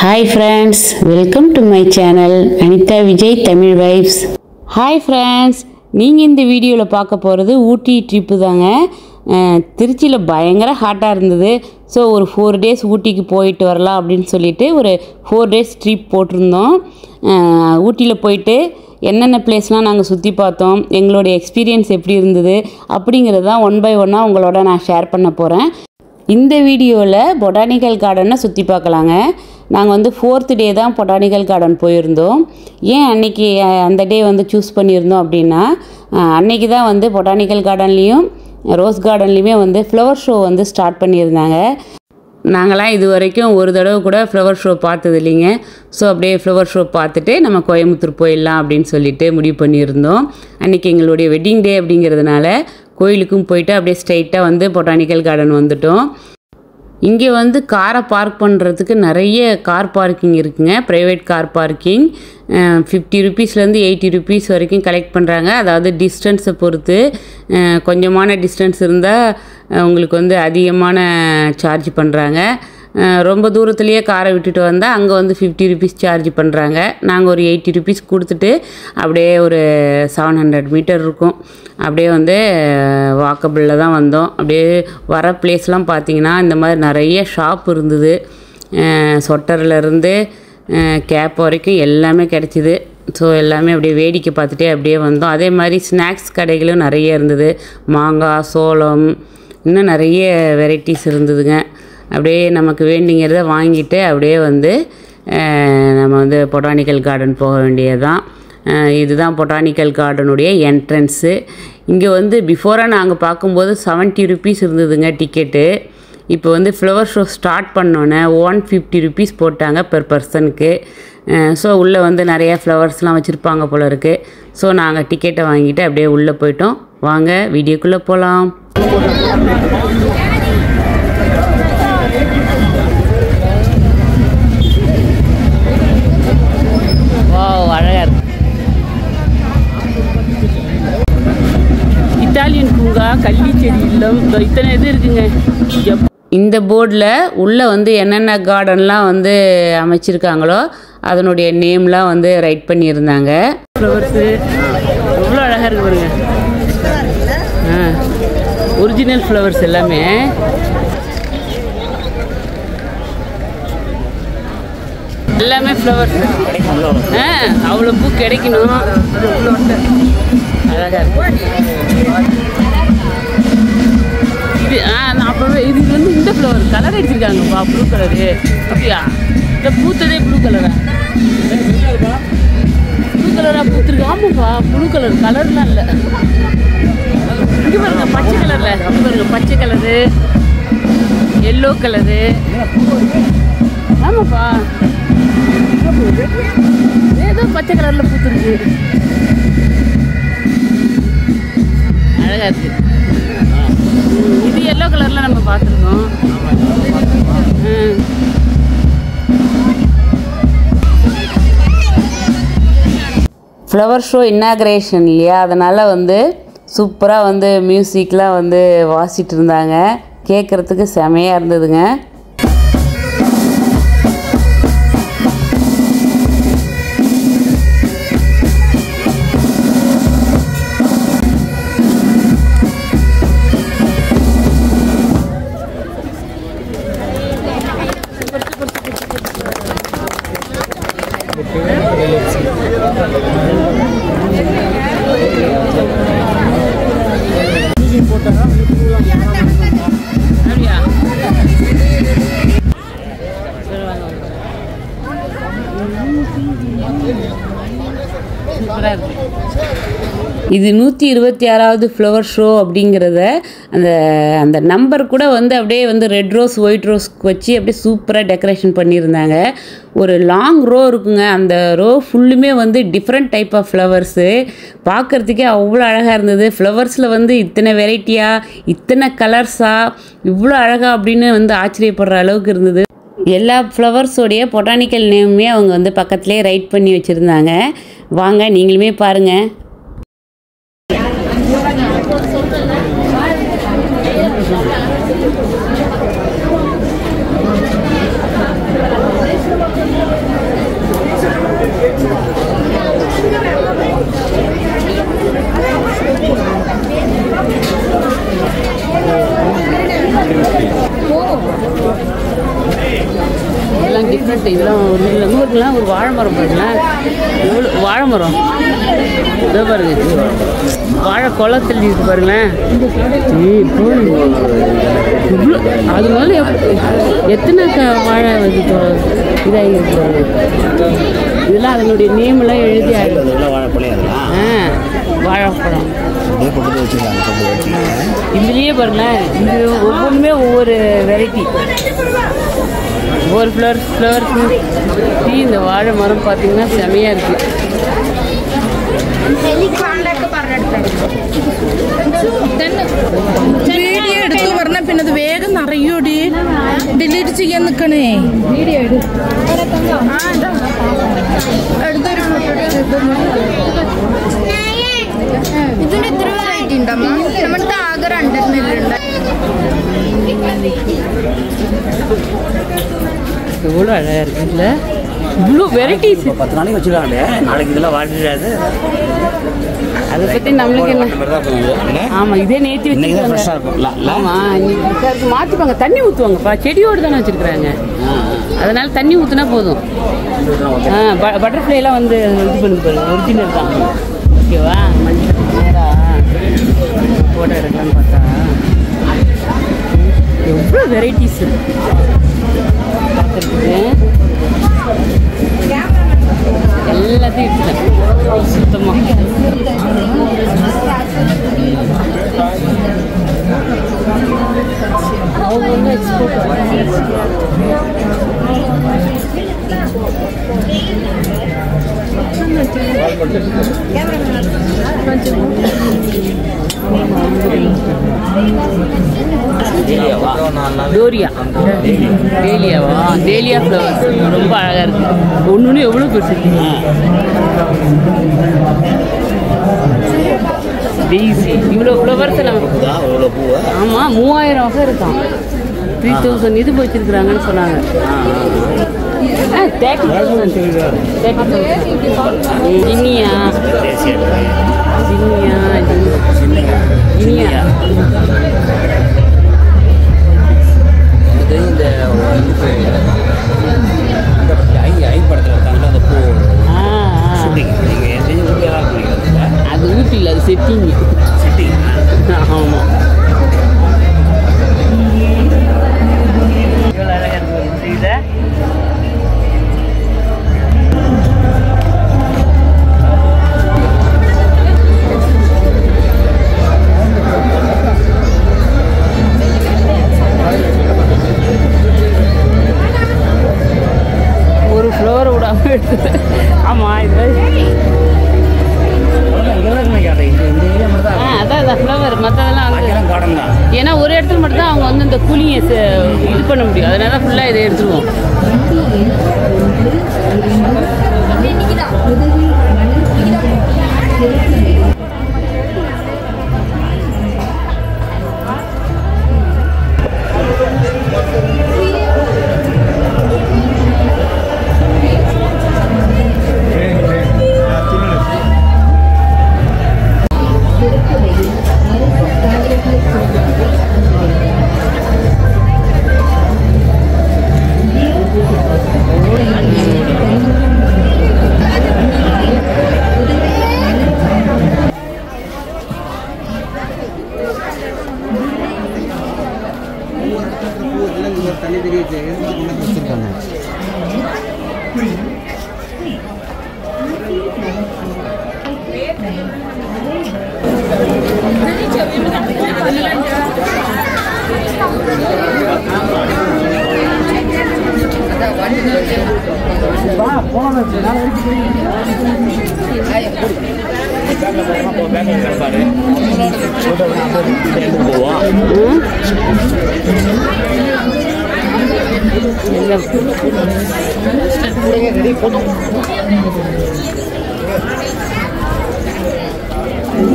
Hi friends welcome to my channel Anitha Vijay Tamil vibes hi friends நீங்கள் இந்த வீடியோவில் பார்க்க போகிறது ஊட்டி ட்ரிப்பு தாங்க. திருச்சியில் பயங்கர ஹாட்டாக இருந்தது. ஸோ ஒரு ஃபோர் டேஸ் ஊட்டிக்கு போயிட்டு வரலாம் அப்படின்னு சொல்லிட்டு ஒரு ஃபோர் டேஸ் ட்ரிப் போட்டிருந்தோம். ஊட்டியில் போயிட்டு என்னென்ன பிளேஸ்லாம் நாங்கள் சுற்றி பார்த்தோம் எங்களுடைய எக்ஸ்பீரியன்ஸ் எப்படி இருந்தது அப்படிங்கிறது தான் ஒன் பை ஒன்னாக உங்களோட நான் ஷேர் பண்ண போகிறேன் இந்த வீடியோவில் பொட்டானிக்கல் கார்டனை சுற்றி பார்க்கலாங்க. நாங்கள் வந்து ஃபோர்த் டே தான் பொட்டானிக்கல் கார்டன் போயிருந்தோம். ஏன் அன்னைக்கு அந்த டே வந்து சூஸ் பண்ணியிருந்தோம் அப்படின்னா அன்னைக்கு தான் வந்து பொட்டானிக்கல் கார்டன்லேயும் ரோஸ் கார்டன்லேயுமே வந்து ஃப்ளவர் ஷோ வந்து ஸ்டார்ட் பண்ணியிருந்தாங்க. நாங்களாம் இது வரைக்கும் ஒரு தடவை கூட ஃப்ளவர் ஷோ பார்த்தது இல்லைங்க. ஸோ அப்படியே ஃப்ளவர் ஷோ பார்த்துட்டு நம்ம கோயம்புத்தூர் போயிடலாம் அப்படின்னு சொல்லிட்டு முடிவு பண்ணியிருந்தோம். அன்றைக்கி எங்களுடைய வெட்டிங் டே அப்படிங்கிறதுனால கோயிலுக்கும் போயிட்டு அப்படியே ஸ்ட்ரைட்டாக வந்து பொட்டானிக்கல் கார்டன் வந்துட்டோம். இங்கே வந்து காரை பார்க் பண்ணுறதுக்கு நிறைய கார் பார்க்கிங் இருக்குங்க. ப்ரைவேட் கார் பார்க்கிங் ஃபிஃப்டி ருபீஸ்லேருந்து எயிட்டி ருபீஸ் வரைக்கும் கலெக்ட் பண்ணுறாங்க அதாவது டிஸ்டன்ஸை பொறுத்து கொஞ்சமான டிஸ்டன்ஸ் இருந்தால் உங்களுக்கு வந்து அதிகமான சார்ஜ் பண்ணுறாங்க ரொம்ப தூரத்துலேயே காரை விட்டுட்டு வந்தால் அங்கே வந்து ஃபிஃப்டி ருபீஸ் சார்ஜ் பண்ணுறாங்க நாங்கள் ஒரு எயிட்டி ருபீஸ் கொடுத்துட்டு அப்படியே ஒரு செவன் ஹண்ட்ரட் மீட்டர் இருக்கும். அப்படியே வந்து வாக்கபிளில் தான் வந்தோம். அப்படியே வர பிளேஸ்லாம் பார்த்தீங்கன்னா இந்த மாதிரி நிறைய ஷாப் இருந்தது. சொட்டர்லேருந்து கேப் வரைக்கும் எல்லாமே கிடச்சிது. ஸோ எல்லாமே அப்படியே வேடிக்கை பார்த்துட்டே அப்படியே வந்தோம். அதே மாதிரி ஸ்நாக்ஸ் கடைகளும் நிறைய இருந்தது. மாங்காய் சோளம் இன்னும் நிறைய வெரைட்டிஸ் இருந்ததுங்க. அப்படியே நமக்கு வேண்டிங்கிறத வாங்கிட்டு அப்படியே வந்து நம்ம வந்து பொட்டானிக்கல் கார்டன் போக வேண்டியதுதான். இதுதான் பொட்டானிக்கல் கார்டனுடைய என்ட்ரன்ஸு. இங்கே வந்து பிஃபோராக நாங்கள் பார்க்கும்போது செவன்ட்டி ருபீஸ் இருந்ததுங்க டிக்கெட்டு. இப்போ வந்து ஃப்ளவர் ஷோ ஸ்டார்ட் பண்ணோன்னே ஒன் ஃபிஃப்டி ருபீஸ் போட்டாங்க பெர் பர்சனுக்கு. ஸோ உள்ளே வந்து நிறைய ஃப்ளவர்ஸ்லாம் வச்சுருப்பாங்க போல இருக்குது ஸோ நாங்கள் டிக்கெட்டை வாங்கிட்டு அப்படியே உள்ளே போயிட்டோம். வாங்க வீடியோக்குள்ளே போகலாம் பூங்கா கள்ளி செடி இல்லம் இதோ இத்தனை இது இருக்குங்க. இந்த போர்டில் உள்ளே வந்து என்னென்ன கார்டன்லாம் வந்து அமைச்சிருக்காங்களோ அதனுடைய நேம்லாம் வந்து ரைட் பண்ணியிருந்தாங்க. ஃப்ளவர்ஸு எவ்வளோ அழகாக இருக்கு பாருங்க. ஆ ஒரிஜினல் ஃப்ளவர்ஸ் எல்லாமே. எல்லாமே ஃப்ளவர்ஸ் ஆ அவ்வளோ பூ கிடைக்கணும். அழகாக இருக்கு. கலர் அடிச்சிருக்காங்கப்பா ப்ளூ கலரு அப்படியா? இந்த பூத்ததே ப்ளூ கலரா ப்ளூ கலராக பூத்துருக்கு. ஆமாப்பா ப்ளூ கலர் கலர்லாம் இல்லை. இங்கே பாருங்க பச்சை கலரில் இங்கே பாருங்க பச்சை கலரு எல்லோ கலரு ஆமாப்பா. ஏதோ பச்சை கலரில் பூத்துருக்கு. அழகா இருக்கு. இது எல்லோ கலரில் நம்ம பார்த்துருக்கோம். ஃப்ளவர் ஷோ இன்னாக்ரேஷன் இல்லையா? அதனால் வந்து சூப்பராக வந்து மியூசிக்லாம் வந்து வாசிட்டு இருந்தாங்க. கேட்குறதுக்கு செமையாக இருந்ததுங்க. இது நூற்றி இருபத்தி ஆறாவது ஃப்ளவர் ஷோ அப்படிங்கிறத அந்த அந்த நம்பர் கூட வந்து அப்படியே வந்து ரெட் ரோஸ் ஒயிட் ரோஸ் வச்சு அப்படியே சூப்பராக டெக்கரேஷன் பண்ணியிருந்தாங்க. ஒரு லாங் ரோ இருக்குங்க. அந்த ரோ ஃபுல்லுமே வந்து டிஃப்ரெண்ட் டைப் ஆஃப் ஃப்ளவர்ஸு பார்க்குறதுக்கே அவ்வளோ அழகாக இருந்தது. ஃப்ளவர்ஸில் வந்து இத்தனை வெரைட்டியாக இத்தனை கலர்ஸாக இவ்வளோ அழகாக அப்படின்னு வந்து ஆச்சரியப்படுற அளவுக்கு இருந்தது. எல்லா ஃப்ளவர்ஸோடைய பொட்டானிக்கல் நேமுமே அவங்க வந்து பக்கத்துலேயே ரைட் பண்ணி வச்சுருந்தாங்க. வாங்க நீங்களுமே பாருங்கள் இதெல்லாம் இதெல்லாம் ஒரு எங்கள் ஊருக்குலாம் ஒரு வாழை மரம் பாருங்களேன். எவ்வளோ வாழை மரம் இதோ பாருங்க வாழை குளத்தில் இருக்கு பாருங்களேன். இவ்வளோ அது எப்- எத்தனை வாழை வந்து இப்போ இதாகி இதெல்லாம் அதனுடைய நேமெல்லாம் எழுதி ஆ வாழைப்பழம். இதுலேயே பாருங்களேன் இது ஒவ்வொன்றுமே ஒவ்வொரு வெரைட்டி ஒவ்வொரு ஃப்ளவர் ஃப்ளவர்ஸ் இந்த வாழை மரம் பார்த்தீங்கன்னா செமையாக இருக்குது വീഡിയോ എടുത്തു പറഞ്ഞ പിന്നെ അത് വേഗം നിറയൂടി ഡിലീറ്റ് ചെയ്യാൻ നിക്കണേ വീഡിയോ ഇതിന് ഇത്ര വെറൈറ്റി ഉണ്ടമ്മ നമ്മുടെ ആകെ രണ്ടെണ്ണില്ലുണ്ട് எவ்வளோ அழகாக இருக்குல்ல இவ்வளோ வெரைட்டிஸ் பத்து நாளைக்கு வச்சுருக்காங்களே நாளைக்கு இதெல்லாம் வாழிடாது அதை பற்றி நம்மளுக்கு என்ன? ஆமாம் இதே நேற்று வச்சுருக்காங்க? ஆமாம் இன்னைக்கு இருக்கு மாற்றிப்பாங்க தண்ணி ஊற்றுவாங்கப்பா செடியோடு தானே வச்சுருக்குறாங்க. அதனால தண்ணி ஊற்றினா போதும். ஆ ப பட்டர்ஃப்ளைலாம் வந்து இது பண்ணி பாருங்க ஒரிஜினல் தான். ஓகேவா? மஞ்சள் நேராக ஃபோட்டோ எடுக்கலாம்னு பார்த்தா எவ்வளோ வெரைட்டிஸ் பார்க்குறதுக்கு டோரியா டேலியாவா டேலியா ஃப்ளவர்ஸ் ரொம்ப அழகாக இருக்கு. ஒன்று ஒன்று எவ்வளோ பெருசு டெய்ஸி இவ்வளோ ஃப்ளவர்ஸ் பூவு? ஆமாம் மூவாயிரம் வகை இருக்கான் த்ரீ தௌசண்ட் இது வச்சிருக்கிறாங்கன்னு சொன்னாங்க. Thirty thousand thirty thousand zinnia. Zinnia. Zinnia.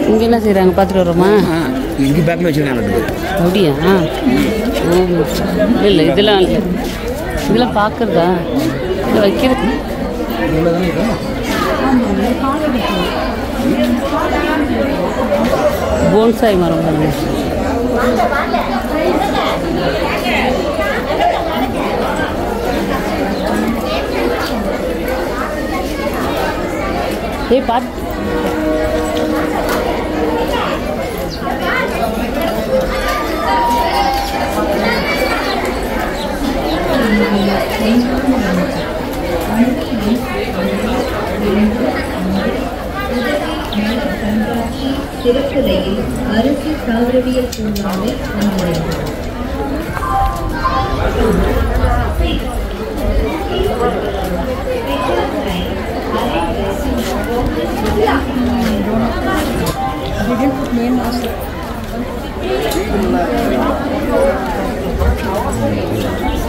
இங்கே என்ன செய்கிறாங்க பார்த்துட்டு வரோமா இங்கே பேக்கில் வச்சுருக்காங்க அப்படியா? ஓ இல்லை இல்லை இதெல்லாம் இல்லை. இதெல்லாம் பார்க்குறதா இல்லை வைக்கிறது. போன்சாய் மரம் பாருங்க đi bắt Thank you. தாவரவியல் பூங்காவை வந்தடைந்தது எல்லாம் காம்படிஷன் அப்படியா அவ்வளோ வீட்டில் ஸ்பெஷலாக அவ்வளோ பொருள் வச்சு ம்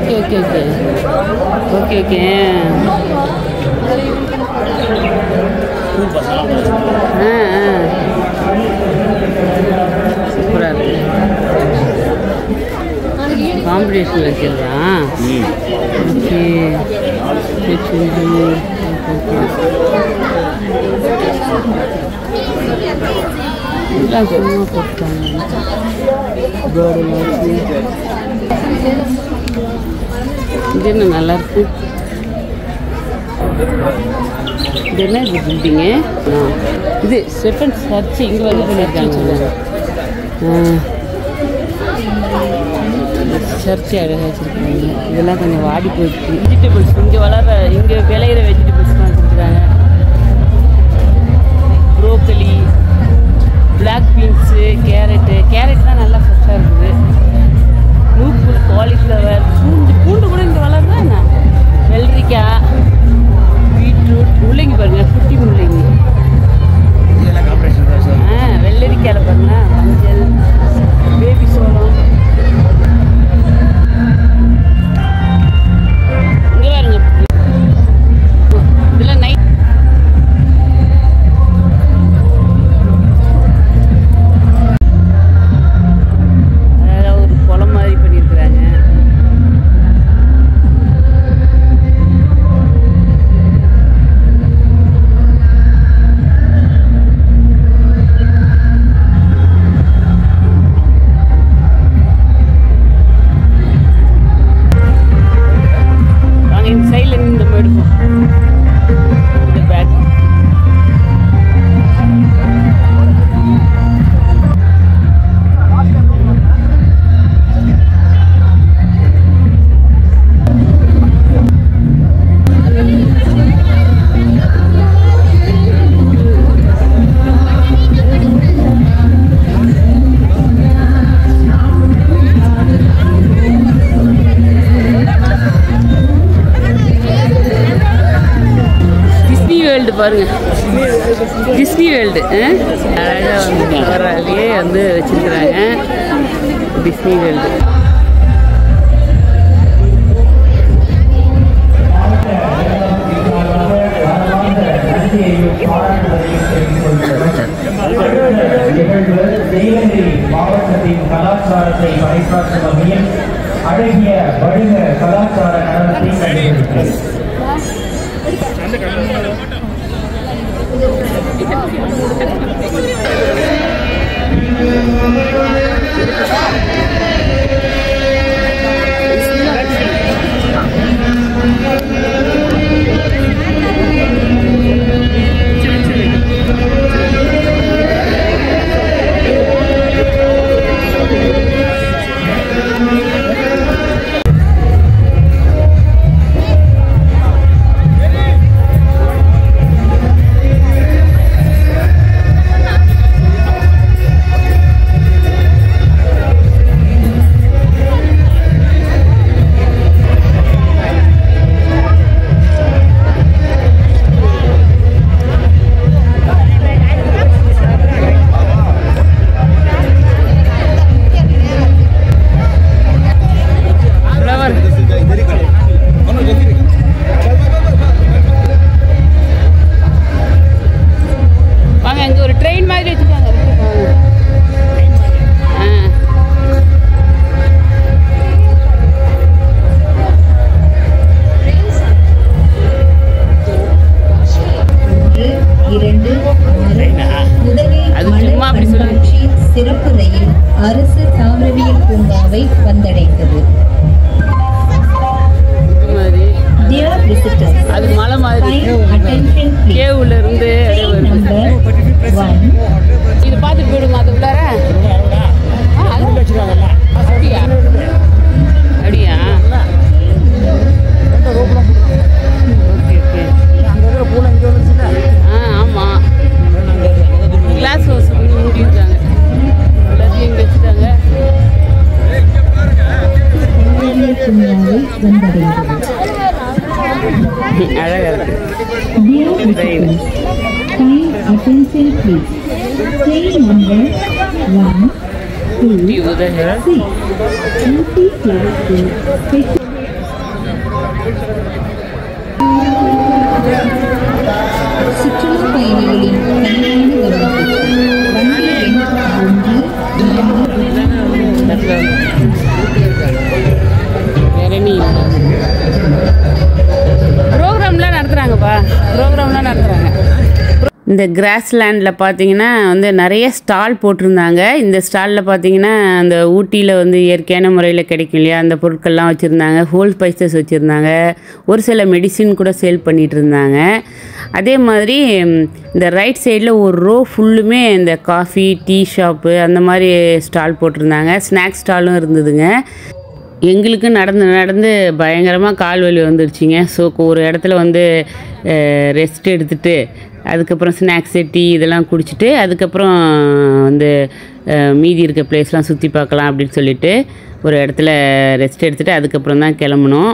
okay okay okay okay okay school பசங்களாம் உள்ள வச்சுருக்காங்க ஆ ஆ சூப்பராக இருக்கு காம்படிஷன் வைக்கிறதா ம் ஓகே சரி, சரி, சரி. Okay, okay. எல்லாம் சும்மா போட்டாங்க போர்டெல்லாம் வச்சு இது என்ன நல்லா இருக்கு இது என்ன இது பில்டிங்கு இது ஸ்டெஃபன் சர்ச்சு இங்கே வந்து பண்ணியிருக்காங்க சர்ச் அழகாக வச்சுருக்காங்க. இதெல்லாம் கொஞ்சம் வாடி போயிருக்கு வெஜிடபிள்ஸ் இங்கே வளர இங்கே விளையிற வெஜிடபிள்ஸ்லாம் வச்சுருக்காங்க broccoli black beans carrot carrot தான் நல்லா ஃப்ரெஷ்ஷாக இருக்குது. மூப்பு காலிஃப்ளவர் பூண்டு பூண்டு கூட இங்கே வளருதா என்ன? வெள்ளரிக்காய் பீட்ரூட் முள்ளங்கி பாருங்க குட்டி முள்ளங்கி ஆ வெள்ளரிக்காயில் பாருங்க மஞ்சள் பேபி சோளம் பாருங்க. டிஸ்னி வேர்ல்டு அழகாக வந்து ஃப்ளவராலேயே வந்து வச்சிருக்கிறாங்க. டிஸ்னி வேர்ல்டு மாவட்டத்தின் கலாச்சாரத்தை பறைசாற்றும் வகையில் அழகிய வடிவ கலாச்சார நடனத்தை Thank you. Two, Ooty the six. சுற்றுலா பயணிகளின் ப்ரோக்ராம்லாம் நடத்துகிறாங்கப்பா ப்ரோக்ராம்லாம் நடத்துகிறாங்க இந்த கிராஸ்லேண்டில் பார்த்தீங்கன்னா வந்து நிறைய ஸ்டால் போட்டிருந்தாங்க. இந்த ஸ்டாலில் பார்த்தீங்கன்னா அந்த ஊட்டியில் வந்து இயற்கையான முறையில் கிடைக்கும் இல்லையா? அந்த பொருட்கள்லாம் வச்சுருந்தாங்க. ஹோல் ஸ்பைசஸ் வச்சுருந்தாங்க. ஒரு சில மெடிசின் கூட சேல் பண்ணிகிட்டு இருந்தாங்க. அதே மாதிரி இந்த ரைட் சைடில் ஒரு ரோ ஃபுல்லுமே இந்த காஃபி டீ ஷாப்பு அந்த மாதிரி ஸ்டால் போட்டிருந்தாங்க. ஸ்நாக்ஸ் ஸ்டாலும் இருந்ததுங்க. எங்களுக்கு நடந்து நடந்து பயங்கரமாக கால் வலி வந்துருச்சுங்க. ஸோ ஒரு இடத்துல வந்து ரெஸ்ட் எடுத்துகிட்டு அதுக்கப்புறம் ஸ்நாக்ஸு டீ இதெல்லாம் குடிச்சிட்டு அதுக்கப்புறம் வந்து மீதி இருக்க பிளேஸ்லாம் சுற்றி பார்க்கலாம் அப்படின்னு சொல்லிட்டு ஒரு இடத்துல ரெஸ்ட் எடுத்துகிட்டு அதுக்கப்புறம் தான் கிளம்புனோம்.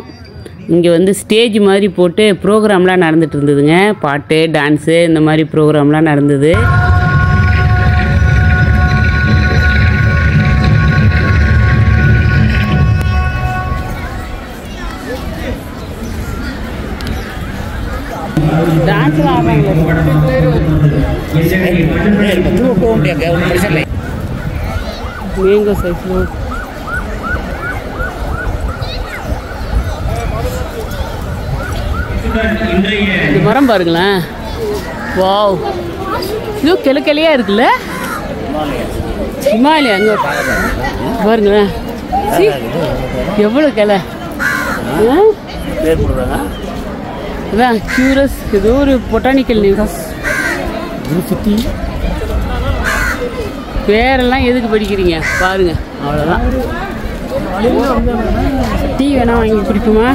இங்கே வந்து ஸ்டேஜ் மாதிரி போட்டு ப்ரோக்ராம்லாம் நடந்துட்டு இருந்ததுங்க. பாட்டு டான்ஸு இந்த மாதிரி ப்ரோக்ராம்லாம் நடந்தது. டான்ஸ்லாம் ஆடுறாங்களே போக முடியாது ஒன்றும் பிரச்சனை இல்லை மேங்கோ இந்த மரம் பாருங்களேன். வாவ் இன்னும் கிள கிளையா இருக்குல்ல? ஹிமாலயா அங்கே பாருங்களேன். எவ்வளோ கிளை? ஆ? பேர் போடுறாங்க அதான் கியூரஸ் ஏதோ ஒரு பொட்டானிக்கல் நியூஸ் பேரெல்லாம் எதுக்கு படிக்கிறீங்க? பாருங்க அவ்வளோதான் டீ வேணா வாங்கி குடிக்குமா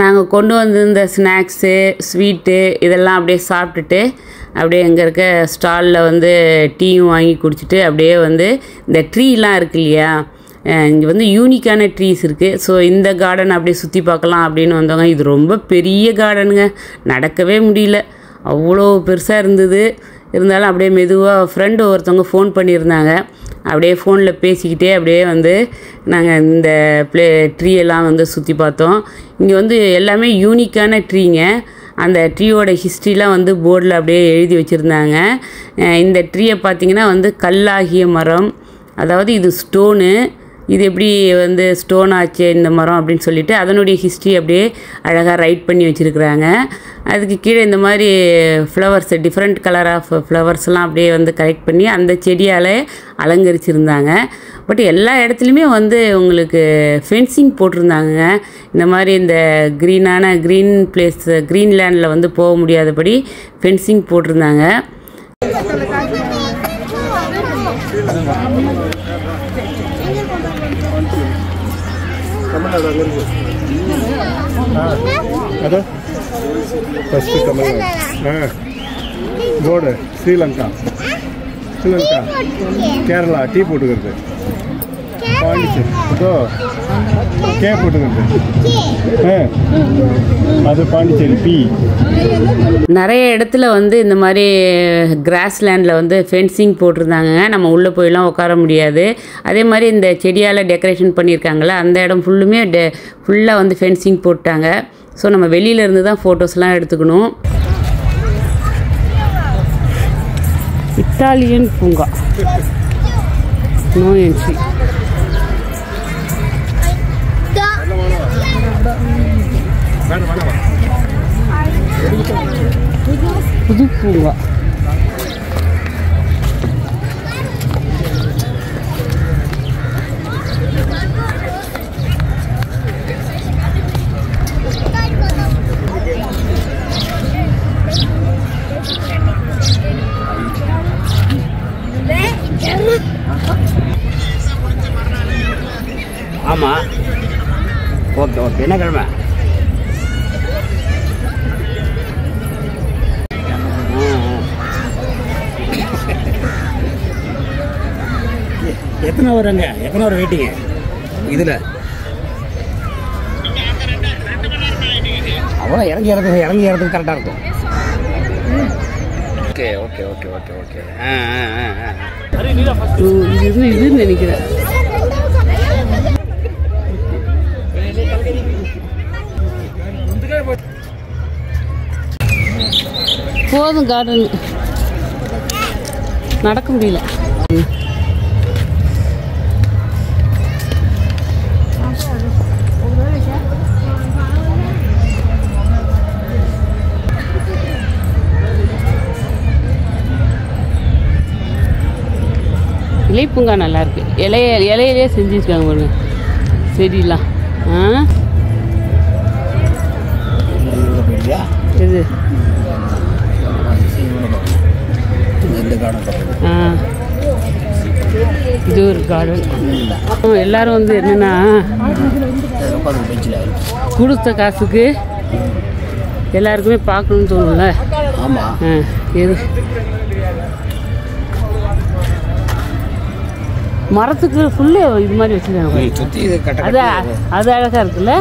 நாங்கள் கொண்டு வந்திருந்த ஸ்நாக்ஸு ஸ்வீட்டு இதெல்லாம் அப்படியே சாப்பிட்டுட்டு அப்படியே இங்கே இருக்க ஸ்டாலில் வந்து டீயும் வாங்கி குடிச்சிட்டு அப்படியே வந்து இந்த ட்ரீலாம் இருக்கு இல்லையா? இங்கே வந்து யூனிக்கான ட்ரீஸ் இருக்குது ஸோ இந்த கார்டன் அப்படியே சுற்றி பார்க்கலாம் அப்படின்னு வந்தவங்க இது ரொம்ப பெரிய கார்டனுங்க நடக்கவே முடியல. அவ்வளோ பெருசாக இருந்தது. இருந்தாலும் அப்படியே மெதுவாக ஃப்ரெண்டு ஒருத்தவங்க ஃபோன் பண்ணியிருந்தாங்க. அப்படியே ஃபோனில் பேசிக்கிட்டே அப்படியே வந்து நாங்கள் இந்த ப்ளே ட்ரீயெல்லாம் வந்து சுற்றி பார்த்தோம். இங்கே வந்து எல்லாமே யூனிக்கான ட்ரீங்க அந்த ட்ரீயோட ஹிஸ்ட்ரிலாம் வந்து போர்டில் அப்படியே எழுதி வச்சுருந்தாங்க. இந்த ட்ரீயை பார்த்தீங்கன்னா வந்து கல்லாகிய மரம் அதாவது இது ஸ்டோனு இது எப்படி வந்து ஸ்டோன் ஆச்சு இந்த மரம் அப்படின்னு சொல்லிட்டு அதனுடைய ஹிஸ்ட்ரி அப்படியே அழகாக ரைட் பண்ணி வச்சுருக்குறாங்க. அதுக்கு கீழே இந்த மாதிரி ஃப்ளவர்ஸ் டிஃப்ரெண்ட் கலர் ஆஃப் ஃப்ளவர்ஸ்லாம் அப்படியே வந்து கலெக்ட் பண்ணி அந்த செடியால் அலங்கரிச்சிருந்தாங்க. பட் எல்லா இடத்துலையுமே வந்து உங்களுக்கு ஃபென்சிங் போட்டிருந்தாங்க இந்த மாதிரி இந்த க்ரீனான க்ரீன் பிளேஸ் க்ரீன்லேண்டில் வந்து போக முடியாதபடி ஃபென்சிங் போட்டிருந்தாங்க. ಅದು ಫಸ್ಟ್ ಕಮಲ ಹಾಂ ಬೋರ್ಡು ಶ್ರೀಲಂಕಾ ಶ್ರೀಲಂಕಾ கேரளா டீ போட்டுக்கிறது பாண்டிச்சேரி. இதோ கே போட்டுக்கிறது ஆ அது பாண்டிச்சேரி பி. நிறைய இடத்துல வந்து இந்த மாதிரி கிராஸ்லேண்டில் வந்து ஃபென்சிங் போட்டிருந்தாங்க. நம்ம உள்ளே போயெல்லாம் உட்கார முடியாது. அதே மாதிரி இந்த செடியால் டெக்கரேஷன் பண்ணியிருக்காங்களே அந்த இடம் ஃபுல்லுமே டெ ஃபுல்லாக வந்து ஃபென்சிங் போட்டாங்க. ஸோ நம்ம வெளியில இருந்து தான் ஃபோட்டோஸ்லாம் எடுத்துக்கணும். இத்தாலியன் பூங்கா. நோ என்ட்ரி புது பூங்கா ஆமாம் ஓகே ஓகே. என்ன கிழமை? எத்தனை வருங்க எத்தனை வரும் வெயிட்டிங்க இதில். அவ்வளோ இறங்கி இறங்கு இறங்கி இறங்கு கரெக்டாக இருக்கும். Okay okay okay okay okay. இது இது இதுன்னு நினைக்கிறேன். போதும் கார்டன் நடக்க முடியல. இலைப்பூங்கா நல்லா இருக்கு இலைய இலையிலே செஞ்சு வச்சுருக்காங்க பாருங்க. செடியெல்லாம் ஆ? இது. ஆ. இது ஒரு கார்டன் எல்லாரும் வந்து என்னன்னா கொடுத்த காசுக்கு எல்லாருக்குமே பார்க்கணும்னு தோணும்ல. ஆமாம் ஆ எது? மரத்துக்கு ஃபுல்லு இது மாதிரி வச்சுருக்காங்க. அது அது அழகாக இருக்குல்ல?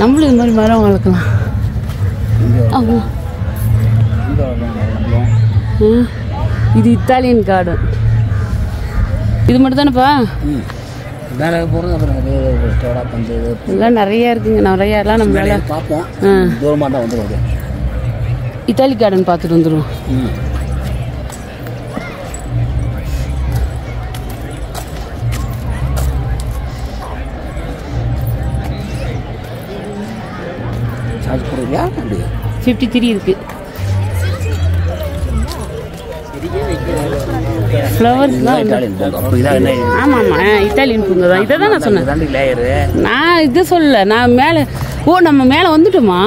நம்மளும் இது மாதிரி மரம் வளர்க்கலாம். ஆமா. ம். இது இத்தாலியன் கார்டன் இது மட்டும் தானேப்பா? மேலே போகிறது அப்புறம் இதெல்லாம் நிறைய இருக்குங்க. நிறைய எல்லாம் நம்மளால பார்ப்போம். தூரமாக தான் வந்துடும் இத்தாலி கார்டன் பார்த்துட்டு வந்துடுவோம் ஃபிஃப்டி த்ரீ இருக்கு. ஃப்ளவர்ஸ் தான்? ஆமாம் ஆமாம் இத்தாலியன் பூங்கா தான் இதை? தான். நான் சொன்னேன். நான் இது சொல்லல. நான் மேலே ஓ நம்ம மேலே வந்துட்டோமா?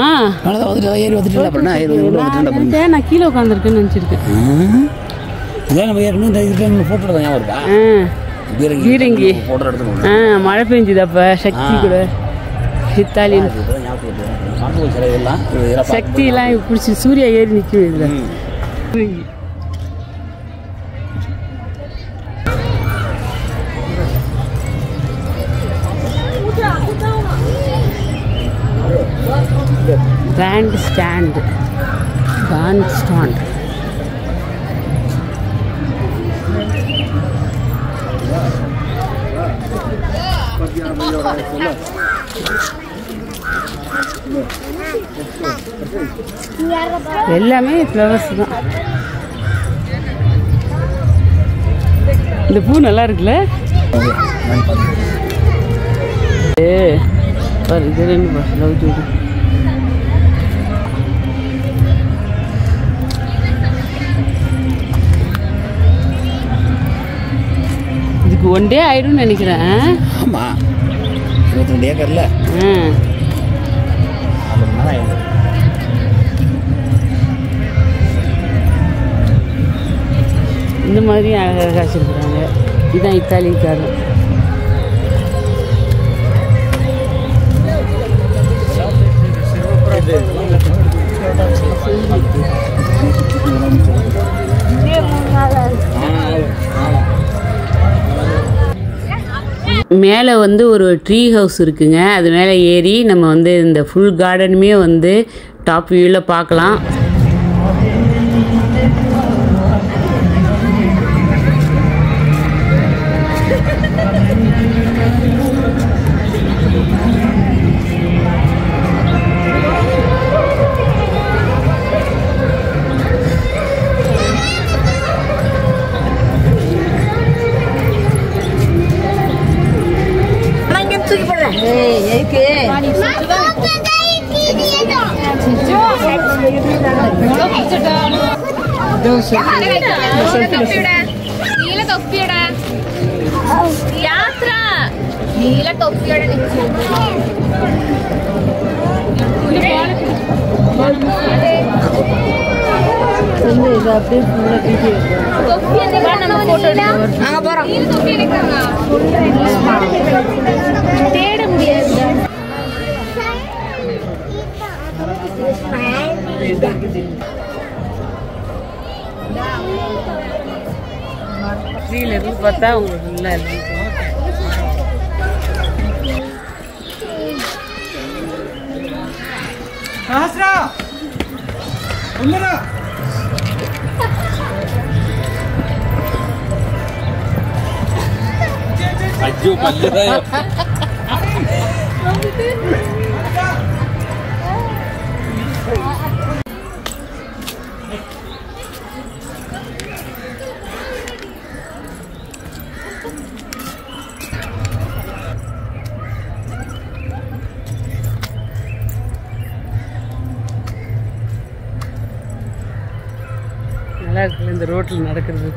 நான் கீழே உட்காந்துருக்குன்னு நினச்சிருக்கேன். பீரங்கி. மழை பெஞ்சுது அப்போ. சக்தி. கூட. இத்தாலியன் ஞாபகம் இருக்கு. சாப்பிட்டு சக்தி எல்லாம் பிடிச்சி சூர்யா ஏறி நிற்கும் இதில் band stand band stand Yeah. எல்லாமே ஃப்ளவர்ஸ் தான். இந்த பூ நல்லா இருக்குல்ல? ஏ பாரு இது ரெண்டு பாரு லவ் ஜோடி. இதுக்கு ஒன் டே ஆயிடும்னு நினைக்கிறேன். ஆமாம் இருபத்தி ரெண்டு ஏக்கர்ல. ஆ. நாலு இந்த மாதிரி அழகாக காய்ச்சிருக்கிறாங்க இதுதான் இத்தாலி மேலே வந்து ஒரு ட்ரீ ஹவுஸ் இருக்குங்க. அது மேலே ஏறி நம்ம வந்து இந்த ஃபுல் கார்டனுமே வந்து டாப் வியூவில் பார்க்கலாம். നീല തൊപ്പിയുടെ യാത്ര നീല തൊപ്പിയുടെ തൊപ്പി എന്തെങ്കിലും ഫോട്ടോ തൊപ്പി എടുക്കാ தேட முடியாது கீழே இருந்து பார்த்தா உங்களுக்கு இல்லை ஐயோ பல்லுதான் நல்லா இருக்குல்ல இந்த ரோட்டில் நடக்கிறது.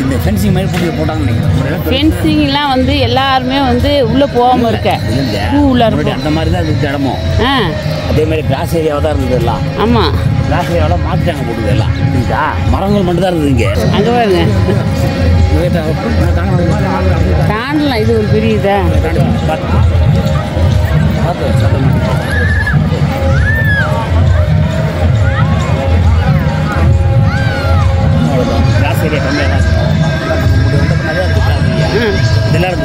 இந்த ஃபென்சிங் மாதிரி போட்டு நினைக்கிறேன். ஃபென்சிங்லாம் வந்து எல்லாருமே வந்து உள்ளே போகாமல் இருக்க. உள்ள இருக்கும். அந்த மாதிரி தான் இருந்துச்சு இடமும். அதே மாதிரி கிளாஸ் ஏரியாவாக தான் இருந்தது எல்லாம். ஆமாம் கிளாஸ் ஏரியாவெல்லாம் மாற்றிட்டாங்க போட்டுது எல்லாம். புரியுதா? மரங்கள் மட்டும் தான் இருந்தது இங்கே. அங்கே பாருங்க. தாண்டலாம். இது ஒரு பெரிய இதா? கிளாஸ் தான் இதெல்லாம்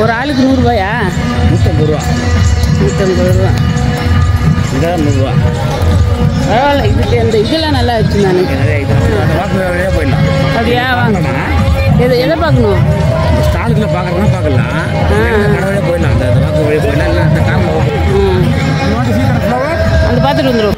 ஒரு ஆளுக்கு நூறுரூவாயா? நூற்றம்பது ரூபா. நூற்றம்பது ரூபா. இதெல்லாம் நூறுரூவா. பரவாயில்ல இதுக்கு இந்த இதெல்லாம் நல்லா வச்சு நான் போயிடலாம். அப்படியா வாங்க. எதை எதை பார்க்கணும்? ஸ்டாலுக்குள்ள பார்க்குறதுனா பார்க்கலாம். போயிடலாம். அந்த வாக்கு போயிடலாம். இல்லை அந்த ம் அந்த பார்த்துட்டு வந்துடும்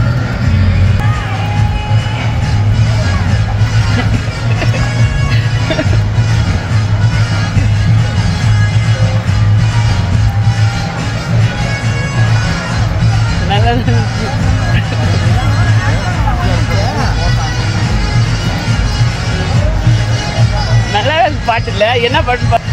நல்லா தான் நல்லா பாட்டு இல்ல? என்ன பாட்டு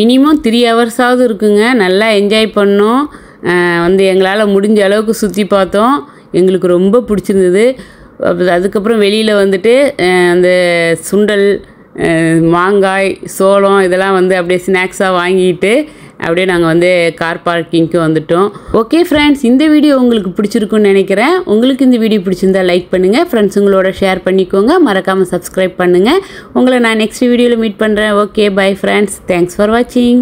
மினிமம் த்ரீ ஹவர்ஸாவது இருக்குங்க. நல்லா என்ஜாய் பண்ணோம். வந்து எங்களால் முடிஞ்ச அளவுக்கு சுற்றி பார்த்தோம். எங்களுக்கு ரொம்ப பிடிச்சிருந்தது. அதுக்கப்புறம் வெளியில் வந்துட்டு அந்த சுண்டல் மாங்காய் சோளம் இதெல்லாம் வந்து அப்படியே ஸ்நாக்ஸாக வாங்கிட்டு அப்படியே நாங்கள் வந்து கார் பார்க்கிங்க்கு வந்துட்டோம். ஓகே ஃப்ரெண்ட்ஸ் இந்த வீடியோ உங்களுக்கு பிடிச்சிருக்குன்னு நினைக்கிறேன். உங்களுக்கு இந்த வீடியோ பிடிச்சிருந்தா லைக் பண்ணுங்கள் ஃப்ரெண்ட்ஸுங்களோட ஷேர் பண்ணிக்கோங்க. மறக்காமல் சப்ஸ்கிரைப் பண்ணுங்கள் உங்களை நான் நெக்ஸ்ட் வீடியோவில் மீட் பண்ணுறேன் okay bye friends thanks for வாட்சிங்